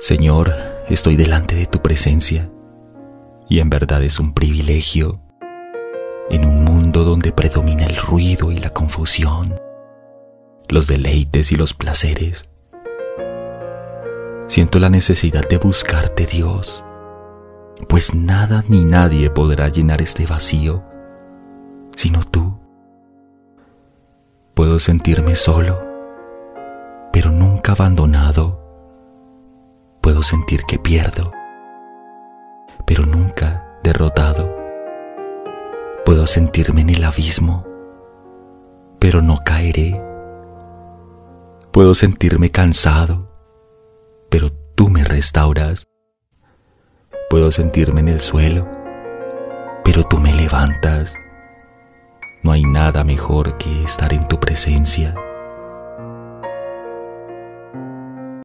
Señor, estoy delante de tu presencia y en verdad es un privilegio en un mundo donde predomina el ruido y la confusión, los deleites y los placeres. Siento la necesidad de buscarte, Dios, pues nada ni nadie podrá llenar este vacío sino tú. Puedo sentirme solo, pero nunca abandonado. Puedo sentir que pierdo, pero nunca derrotado. Puedo sentirme en el abismo, pero no caeré. Puedo sentirme cansado, pero tú me restauras. Puedo sentirme en el suelo, pero tú me levantas. No hay nada mejor que estar en tu presencia